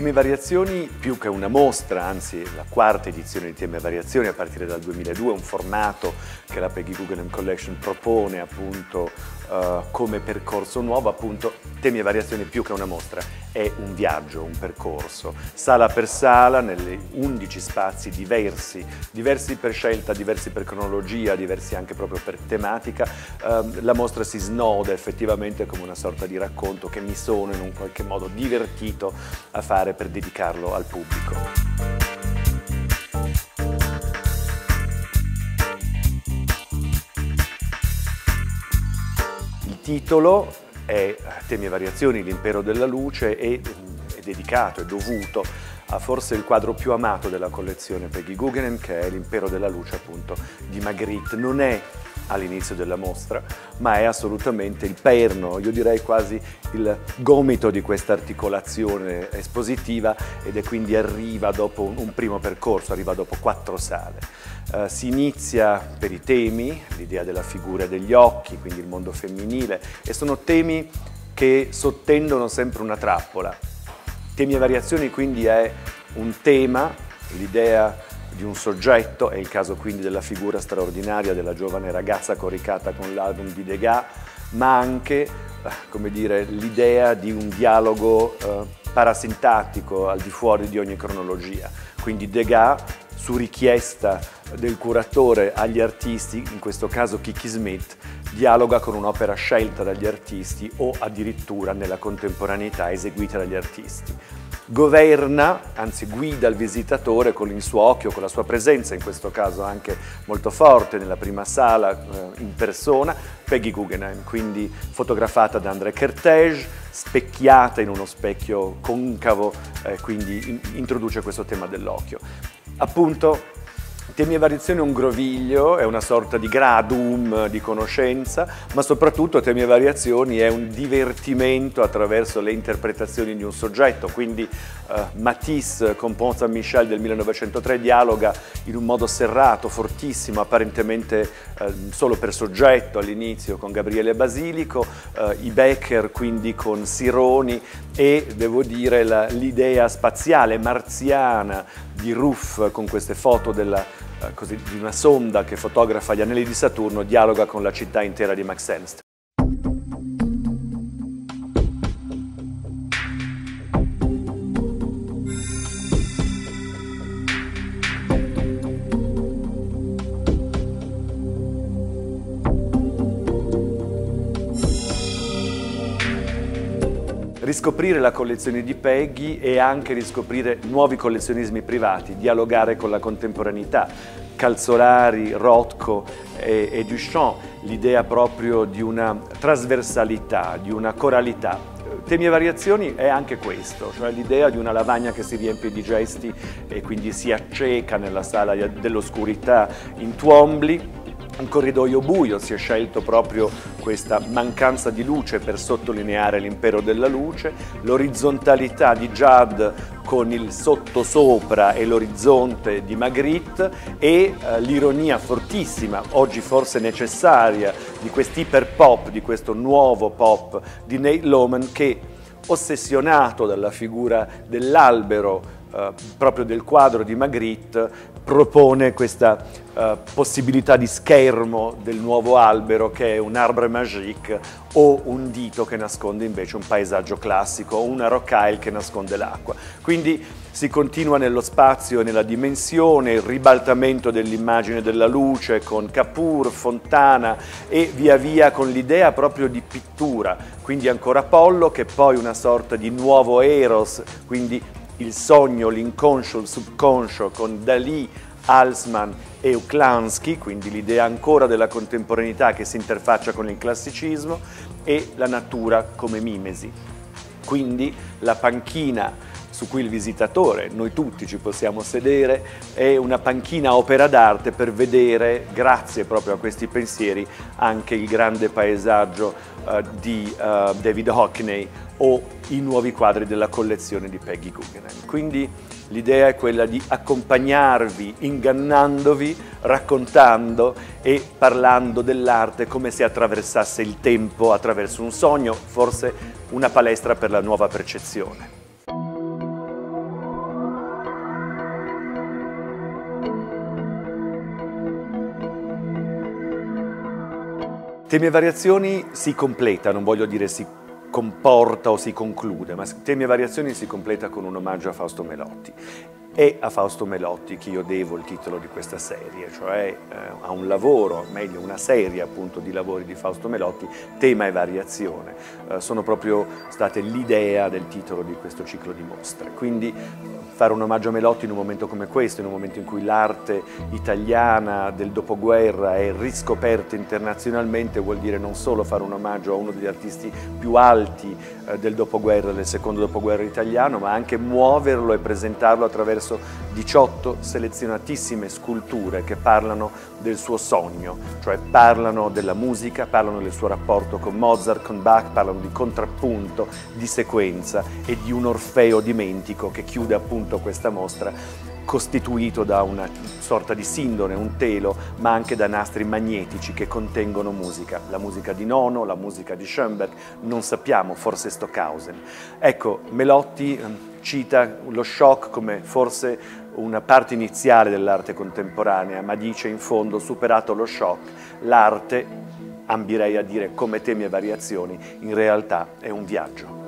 Temi e Variazioni, più che una mostra, anzi la quarta edizione di Temi e Variazioni a partire dal 2002, un formato che la Peggy Guggenheim Collection propone appunto uh, come percorso nuovo, appunto Temi e Variazioni più che una mostra, è un viaggio, un percorso, sala per sala, nelle 11 spazi diversi, diversi per scelta, diversi per cronologia, diversi anche proprio per tematica, uh, la mostra si snoda effettivamente come una sorta di racconto che mi sono in un qualche modo divertito a fare fare per dedicarlo al pubblico. Il titolo è Temi e variazioni, l'impero della luce e è dedicato, è dovuto a forse il quadro più amato della collezione Peggy Guggenheim che è l'impero della luce appunto di Magritte. Non è all'inizio della mostra, ma è assolutamente il perno, io direi quasi il gomito di questa articolazione espositiva ed è quindi arriva dopo un primo percorso, arriva dopo quattro sale. Uh, si inizia per i temi, l'idea della figura degli occhi, quindi il mondo femminile, e sono temi che sottendono sempre una trappola. Temi e variazioni quindi è un tema, l'idea di un soggetto, è il caso quindi della figura straordinaria della giovane ragazza coricata con l'album di Degas, ma anche eh, l'idea di un dialogo eh, parasintattico al di fuori di ogni cronologia. Quindi Degas, su richiesta del curatore agli artisti, in questo caso Kiki Smith, dialoga con un'opera scelta dagli artisti o addirittura nella contemporaneità eseguita dagli artisti governa, anzi guida il visitatore con il suo occhio, con la sua presenza, in questo caso anche molto forte nella prima sala eh, in persona, Peggy Guggenheim, quindi fotografata da André Kertész, specchiata in uno specchio concavo, eh, quindi in, introduce questo tema dell'occhio. Appunto Temi e variazioni è un groviglio, è una sorta di gradum di conoscenza, ma soprattutto Temi e variazioni è un divertimento attraverso le interpretazioni di un soggetto, quindi uh, Matisse con Pont Saint-Michel del 1903 dialoga in un modo serrato, fortissimo, apparentemente uh, solo per soggetto all'inizio con Gabriele Basilico, uh, i Becker quindi con Sironi e devo dire l'idea spaziale, marziana di Ruff con queste foto della, eh, così, di una sonda che fotografa gli anelli di Saturno dialoga con la città intera di Max Ernst. Riscoprire la collezione di Peggy e anche riscoprire nuovi collezionismi privati, dialogare con la contemporaneità. Calzolari, Rothko e, e Duchamp, l'idea proprio di una trasversalità, di una coralità. Temi e variazioni è anche questo, cioè l'idea di una lavagna che si riempie di gesti e quindi si acceca nella sala dell'oscurità in Twombly, un corridoio buio, si è scelto proprio questa mancanza di luce per sottolineare l'impero della luce, l'orizzontalità di Judd con il sottosopra e l'orizzonte di Magritte e eh, l'ironia fortissima, oggi forse necessaria, di quest'iper pop, di questo nuovo pop di Nate Loman che ossessionato dalla figura dell'albero eh, proprio del quadro di Magritte propone questa uh, possibilità di schermo del nuovo albero che è un arbre magique o un dito che nasconde invece un paesaggio classico o una rocaille che nasconde l'acqua. Quindi si continua nello spazio e nella dimensione, il ribaltamento dell'immagine della luce con Capur, Fontana e via via con l'idea proprio di pittura, quindi ancora Apollo che poi una sorta di nuovo Eros, quindi il sogno, l'inconscio, il subconscio con Dalì, Alsman e Uklansky, quindi l'idea ancora della contemporaneità che si interfaccia con il classicismo e la natura come mimesi. Quindi la panchina su cui il visitatore, noi tutti ci possiamo sedere, è una panchina opera d'arte per vedere, grazie proprio a questi pensieri, anche il grande paesaggio uh, di uh, David Hockney o i nuovi quadri della collezione di Peggy Guggenheim. Quindi l'idea è quella di accompagnarvi ingannandovi, raccontando e parlando dell'arte come se attraversasse il tempo attraverso un sogno, forse una palestra per la nuova percezione. Temi e variazioni si completa, non voglio dire si comporta o si conclude, ma Temi e variazioni si completa con un omaggio a Fausto Melotti. È a Fausto Melotti che io devo il titolo di questa serie, cioè eh, a un lavoro, meglio una serie appunto di lavori di Fausto Melotti, tema e variazione. Eh, sono proprio state l'idea del titolo di questo ciclo di mostre. Quindi fare un omaggio a Melotti in un momento come questo, in un momento in cui l'arte italiana del dopoguerra è riscoperta internazionalmente, vuol dire non solo fare un omaggio a uno degli artisti più alti eh, del dopoguerra, del secondo dopoguerra italiano, ma anche muoverlo e presentarlo attraverso 18 selezionatissime sculture che parlano del suo sogno, cioè parlano della musica, parlano del suo rapporto con Mozart, con Bach, parlano di contrappunto, di sequenza e di un Orfeo dimentico che chiude appunto appunto questa mostra costituito da una sorta di sindone, un telo, ma anche da nastri magnetici che contengono musica. La musica di Nono, la musica di Schoenberg, non sappiamo, forse Stockhausen. Ecco, Melotti ehm, cita lo shock come forse una parte iniziale dell'arte contemporanea, ma dice in fondo, superato lo shock, l'arte, ambirei a dire come temi e variazioni, in realtà è un viaggio.